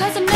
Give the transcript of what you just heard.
Cause I'm